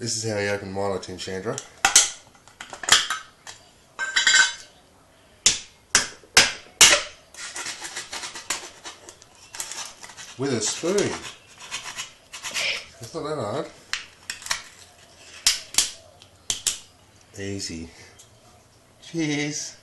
This is how you open Milo Tin Chandra. With a spoon. It's not that hard. Easy. Cheers.